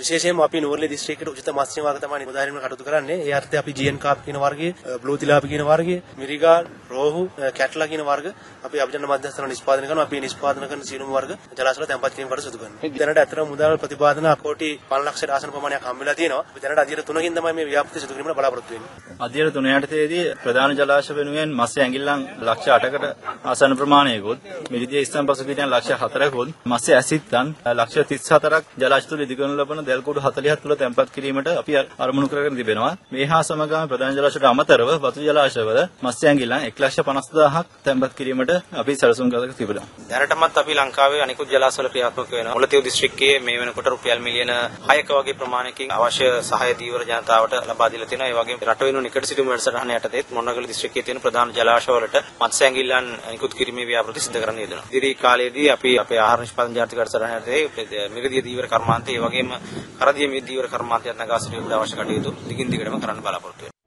විශේෂයෙන්ම අපි නූර්ලේ දිස්ත්‍රික්කයේ උචිත මත්ස්‍ය වර්ග තමයි නිලධාරීන්ව කටයුතු කරන්නේ. ඒ අර්ථය අපි ජීඑන් කාප් කියන වර්ගයේ, බ්ලූ තිලාපි කියන වර්ගයේ, මිරිගා, රෝහු, කැට්ලා කියන වර්ග අපි අභිජන මධ්‍යස්ථාන නිෂ්පාදනය කරනවා. අපි නිෂ්පාදනය කරන සියලුම වර්ග ජලාශවල තැන්පත් කිරීමකට සිදු කරනවා. දැනට ඇත්තටම මුදල් ප්‍රතිපාදන කෝටි 5 ලක්ෂ ආසන ප්‍රමාණයක් හම්බ වෙලා තියෙනවා. අපි දැනට අධිර 3කින් තමයි මේ ව්‍යාපෘති සිදු කිරීමට බලාපොරොත්තු වෙන්නේ. අධ්‍යයන තුන යටතේදී ප්‍රධාන ජලාශ වෙනුවෙන් මත්ස්‍ය ඇඟිල්ලන් ලක්ෂ 8කට ආසන්න ප්‍රමාණයකොත් මිරිදිය ස්තම් පසුපිටියන් ලක්ෂ 4කොත් මත්ස්‍ය ඇසිත්තන් ලක්ෂ 34ක් ජලාශ තුල ඉදිකරනු ලබන දැල්කොඩු 40ක් තුල තැන්පත් කිරීමට අපි අරමුණු කරගෙන තිබෙනවා. මේ හා සමගම ප්‍රධාන ජලාශයට අමතරව වතු ජලාශවල මත්ස්‍ය ඇඟිල්ලන් 150000ක් තැන්පත් කිරීමට අපි සැලසුම් කරලා තිබෙනවා. දැනටමත් අපි ලංකාවේ අනිකුත් ජලාශවල ක්‍රියාත්මක වෙනවා. මුලතිව් දිස්ත්‍රික්කයේ මේ වෙනකොට රුපියල් මිලියන 6ක වගේ ප්‍රමාණයකින් අවශ්‍ය සහාය දීවර ජනතාවට ලබා දීලා තියෙනවා. ඒ වගේම රට වෙනුවෙන් එකට සිටුම වැඩසටහන යටතේත් මොනගල දිස්ත්‍රික්කයේ තියෙන ප්‍රධාන ජලාශවලට මත්ස්‍ය ඇඟිල්ලන් නිකුත් කිරීමේ ව්‍යාපෘති සිදු කරන්න යෙදෙනවා. ඉදිරි කාලයේදී අපි අපේ ආහාර නිෂ්පාදන ජාතික වැඩසටහන යටතේ මිගදිය දීවර කර්මාන්තය ඒ වගේම කරදිය මිගදිය දීවර කර්මාන්තයත් නගා සිටුවට අවශ්‍ය කටයුතු දිගින් දිගටම කරන්න බලාපොරොත්තු